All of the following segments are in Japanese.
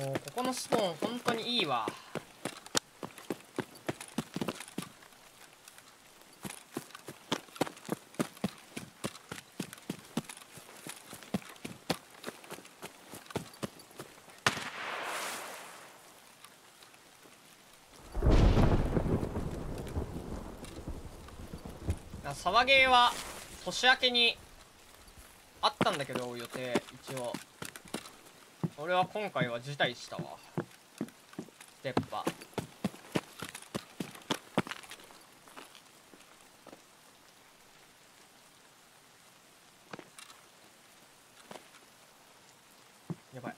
もうここのストーン本当にいいわ。サバゲーは年明けにあったんだけど予定一応。俺は今回は辞退したわ。鉄波やばい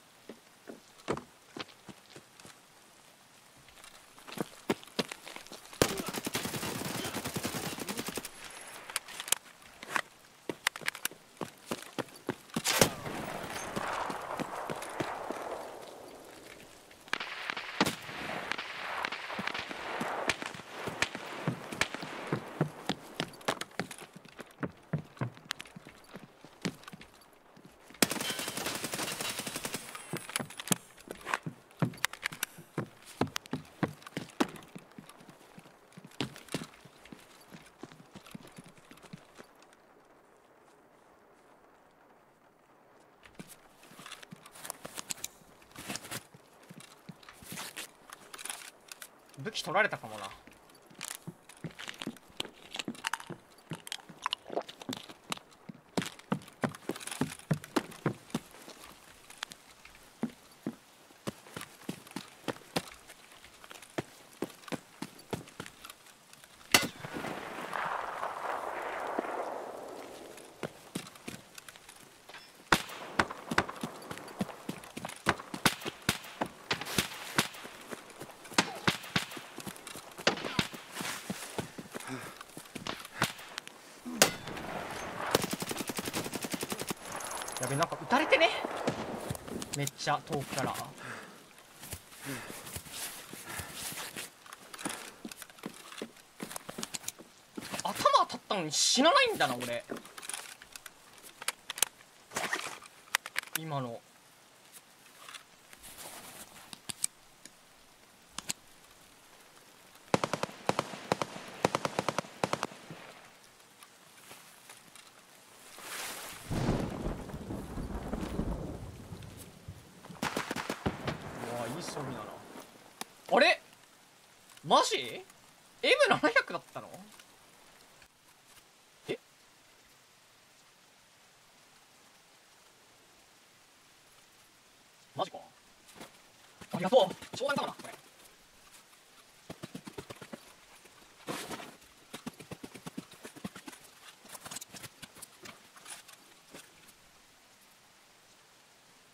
武器取られたかもな。やべなんか撃たれてね。めっちゃ遠くから。頭当たったのに死なないんだな俺。今のうわいい装備だなあれマジ ?M700 だったの？え？マジか？ありがとう商談かもな？これ。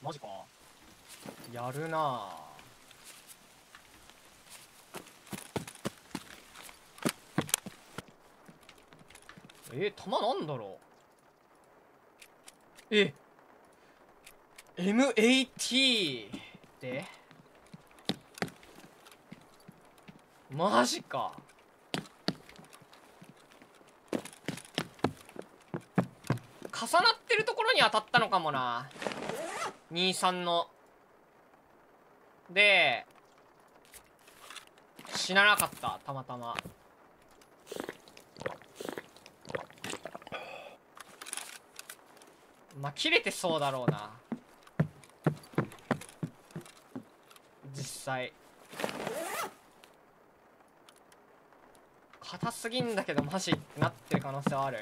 マジか？やるなあ。え弾なんだろう？え MAT で？マジか。重なってるところに当たったのかもな。23の。で死ななかった。たまたま。まあ切れてそうだろうな。実際。硬すぎんだけどマジなってる可能性はある。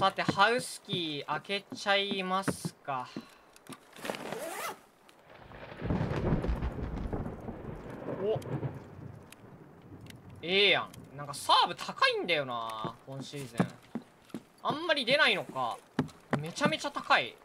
さてハウスキー開けちゃいますか。お。ええやん。なんかサーブ高いんだよな今シーズン。あんまり出ないのか。めちゃめちゃ高い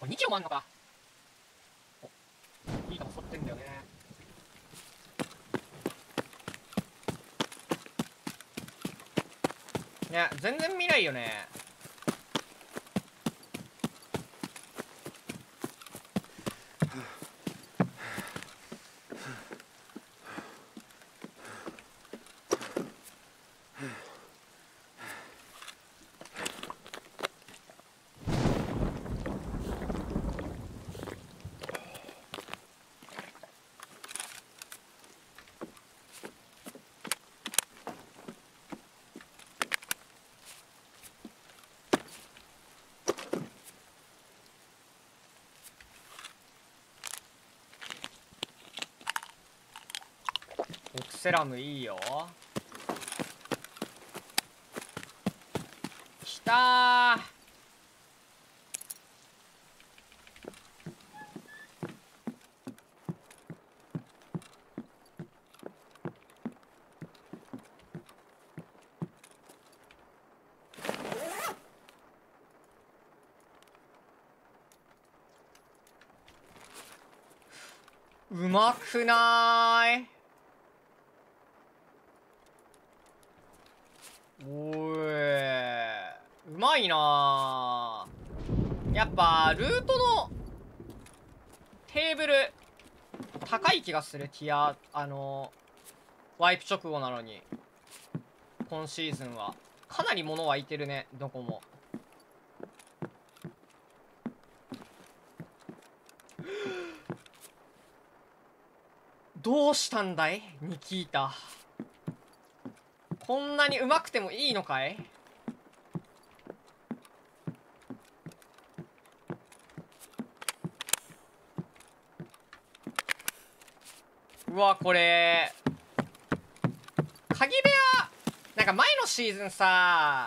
これ2キロもあんのか。いいとこ取ってんだよね。いや全然見ないよね。セラムいいよ。きたー。うまくない。おい。うまいな。やっぱルートのテーブル高い気がする。ティアあのワイプ直後なのに。今シーズンは。かなり物湧いてるね。どこも。どうしたんだい？ニキータこんなにうまくてもいいのかい？うわこれ。鍵部屋。なんか前のシーズンさ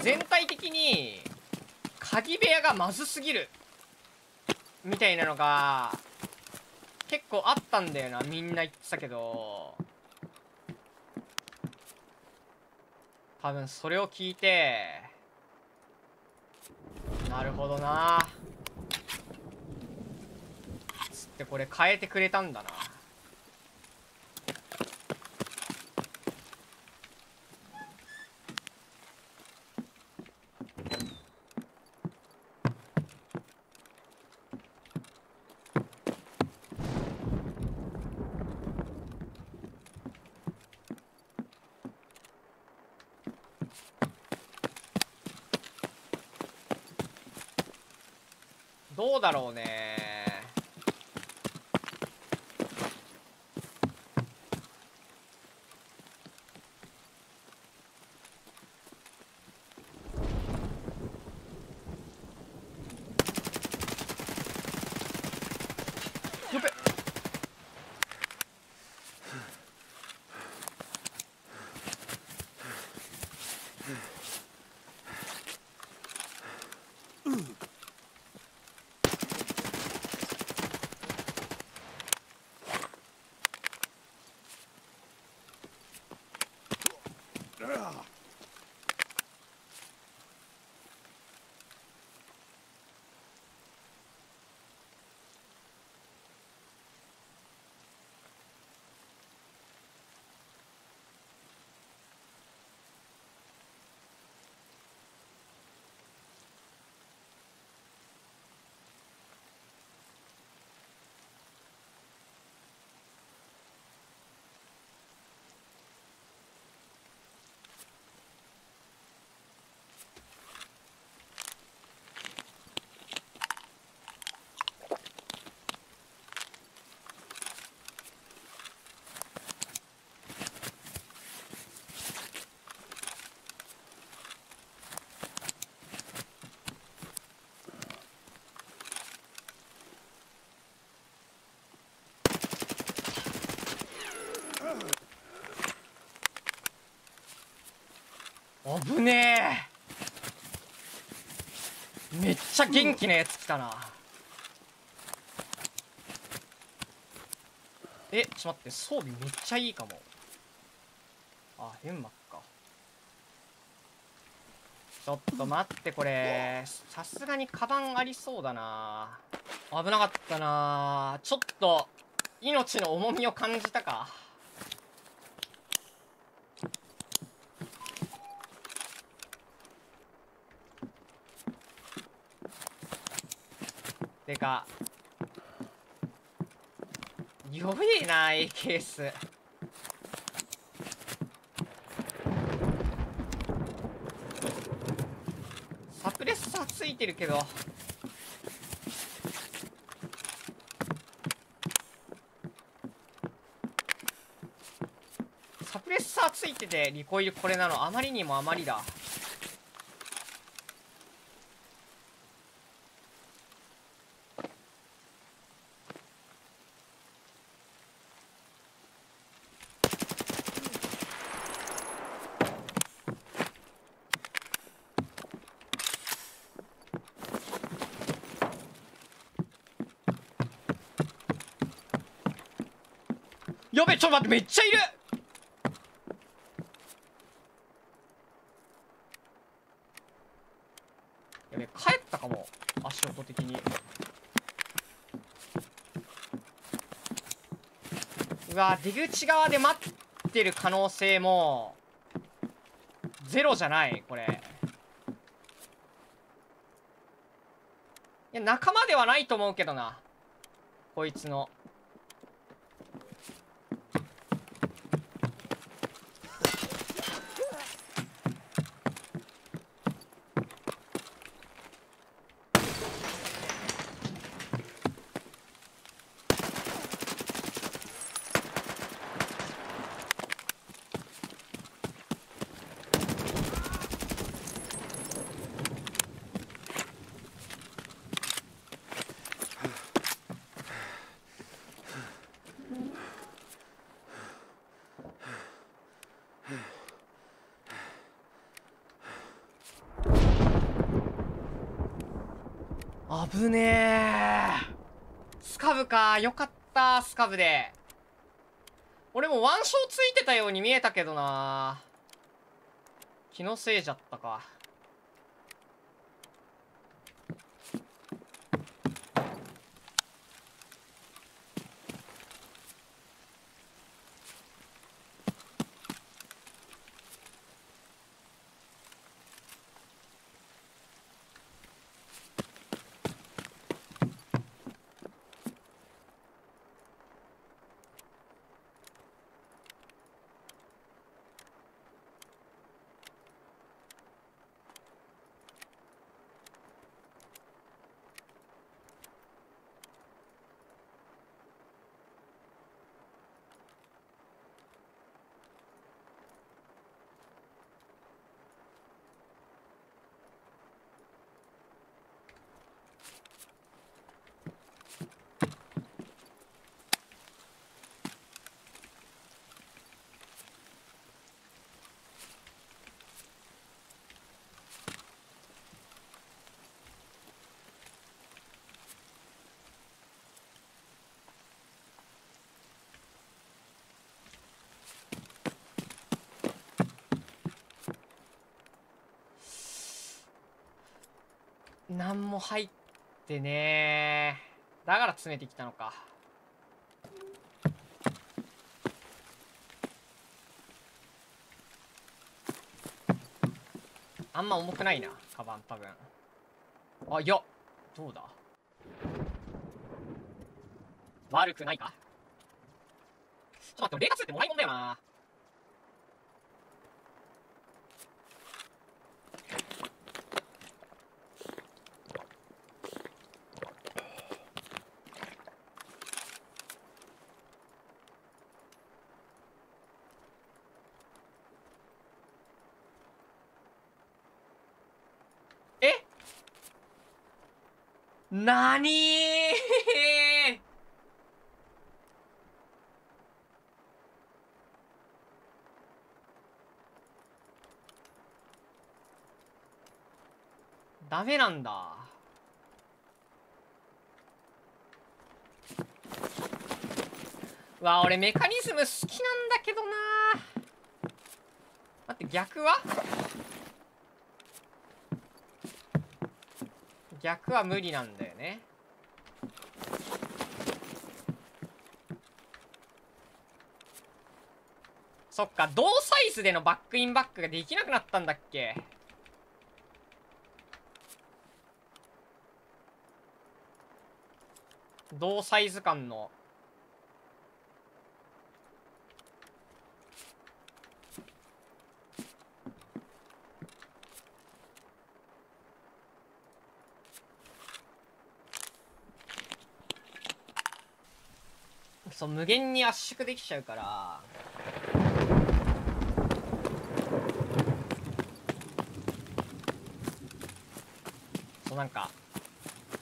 全体的に鍵部屋がまずすぎる。みたいなのが結構あったんだよなみんな言ってたけど。多分それを聞いてなるほどな。つってこれ変えてくれたんだな。どうだろうね。危ねえ。めっちゃ元気なやつ来たな。えちょっと待って装備めっちゃいいかも。あヘンマックか。ちょっと待ってこれ。さすがにカバンありそうだな。危なかったな。ちょっと命の重みを感じたか。てか弱えな A ケース。サプレッサーついてるけど。サプレッサーついててリコイルこれなの。あまりにもあまりだ。やべちょっと待ってめっちゃいる。やべ帰ったかも。足音的に。うわ出口側で待ってる可能性もゼロじゃないこれ。いや仲間ではないと思うけどな。こいつの。危ねえ。スカブか。よかったスカブで。俺もワンショーついてたように見えたけどな。気のせいじゃったか。何も入ってねだから詰めてきたのか。あんま重くないなカバン多分。あいやどうだ？悪くないか？ちょっと待ってレタスってもらいもんだよなえなにダメなんだ。うわ俺メカニズム好きなんだけどな。待って逆は？逆は無理なんだよね。そっか同サイズでのバックインバックができなくなったんだっけ？同サイズ感の無限に圧縮できちゃうから。そうなんか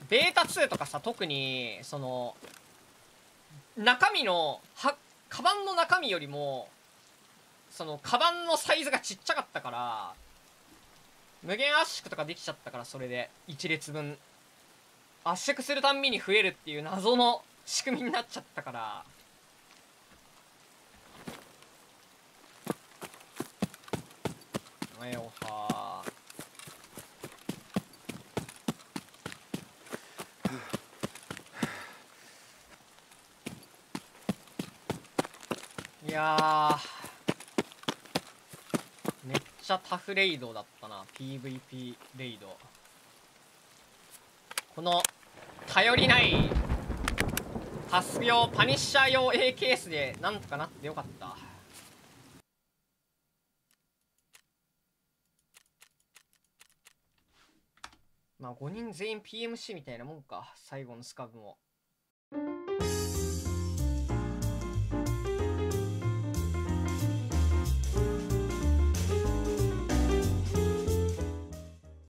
ベータ2とかさ特にその中身のはカバンの中身よりもそのカバンのサイズがちっちゃかったから無限圧縮とかできちゃったからそれで1列分。圧縮するたんびに増えるっていう謎の仕組みになっちゃったから。えおはいやめっちゃタフレイドだったな PVP レイド。この頼りないパス用パニッシャー用 A ケースでなんとかなってよかった。まあ5人全員 PMC みたいなもんか。最後のスカブも。